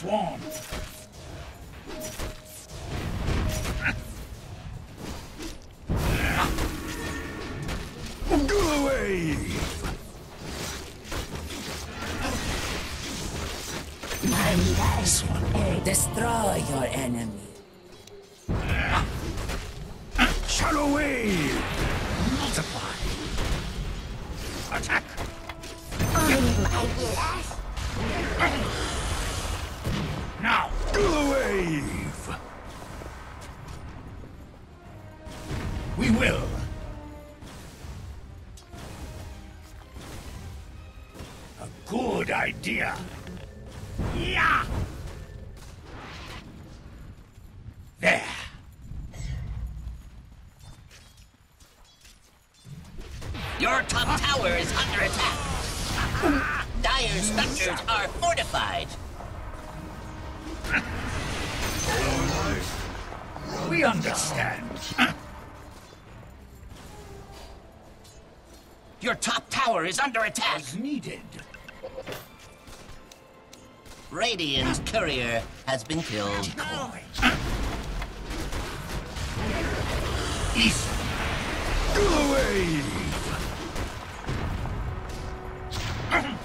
Swarm. Go away! Destroy your enemy. Shadow wave! Multiply. Attack. Go wave! We will. A good idea. Yeah. Your top tower is under attack. Dire structures are fortified. We understand. Your top tower is under attack. As needed. Radiant's courier has been killed. East. Go away!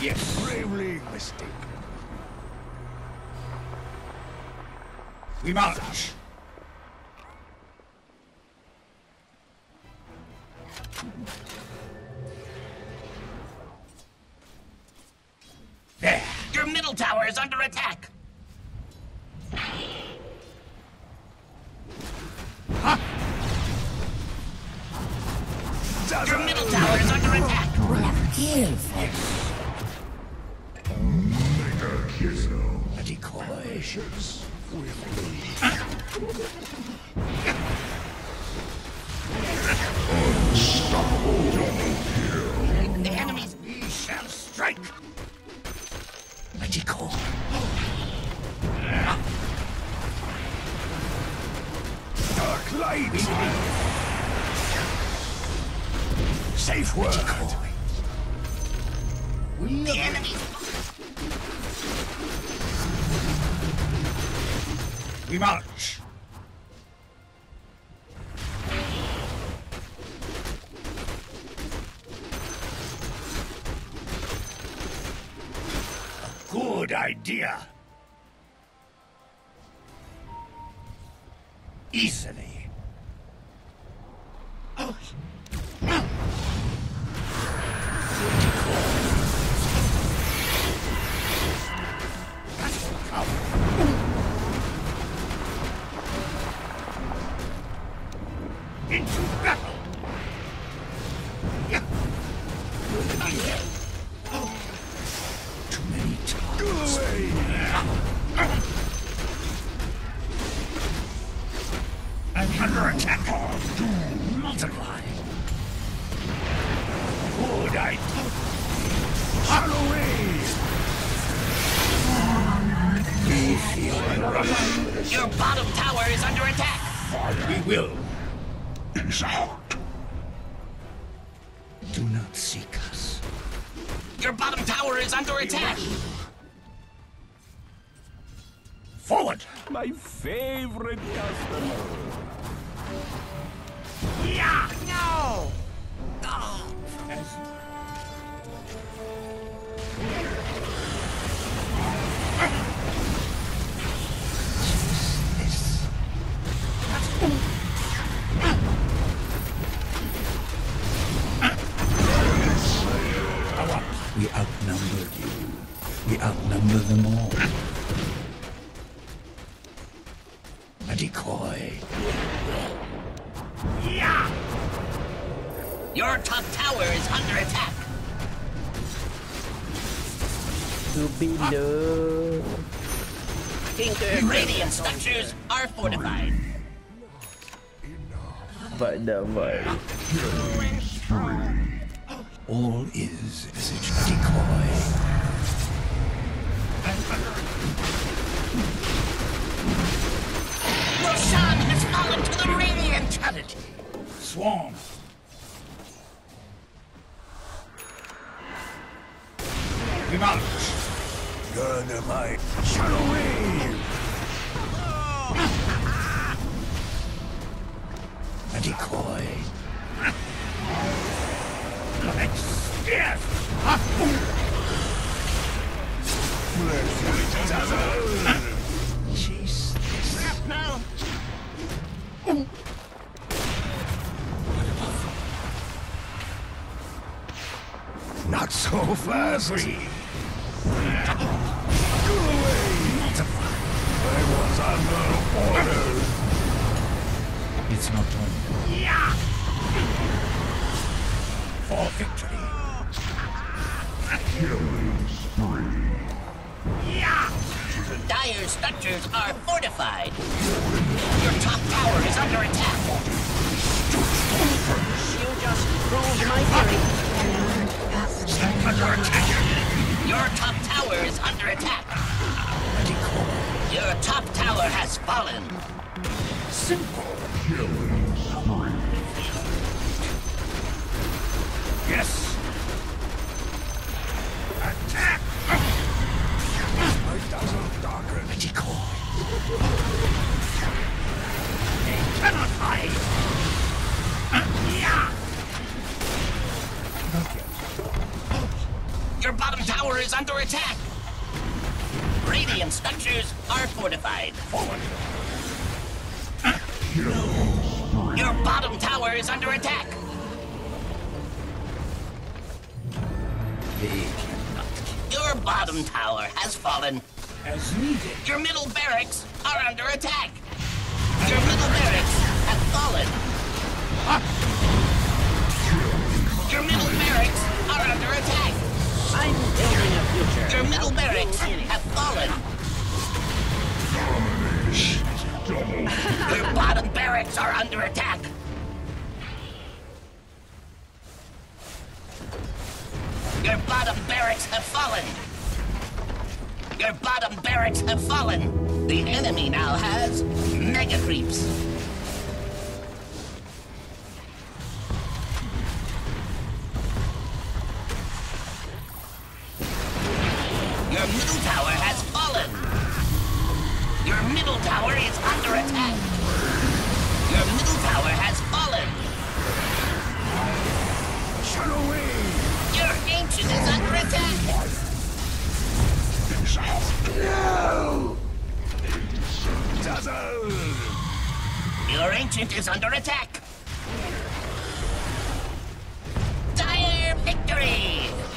Yes. Bravely mistaken. We march. There. Your middle tower is under attack. Your middle tower is under attack. Kill A decoy. The enemy's We shall strike. Decoy. Dark light! Safe word! We the enemy's We march. A good idea. Easily. I'm under attack. Multiply. Good idea. Shadow wave! We feel the rush. your bottom tower is under attack. We will. Is out. Do not seek us. Your bottom tower is under attack. Forward. My favorite customer! Yeah. No. This. We outnumbered you. We outnumber them all. To be below. Tinker radiant structures are fortified. But naman. All is as a decoy. Roshan has fallen to the radiant. Fatality. Swarm. Under my shadow wave. A decoy. Yes. This. now. Not so fast. It's not done. For victory. Dire structures are fortified. Your top tower is under attack. You just proved my theory. Your top tower is under attack. Your top tower has fallen. Yes. Attack. Darker. A decoy. Cannot hide. Yeah. Your bottom tower is under attack. Radiant structures are fortified. Forward. Your bottom tower is under attack. They cannot kill. Your bottom tower has fallen. As needed. Your middle barracks are under attack. Your middle barracks have fallen. Your middle barracks are under attack. I'm building a future. Your middle barracks have Your bottom barracks are under attack. Your bottom barracks have fallen. Your bottom barracks have fallen. The enemy now has mega creeps. Your middle tower has fallen. Your middle tower is tower has fallen. Shadow. Your ancient is under attack. Dazzle. Your ancient is under attack. Dire victory!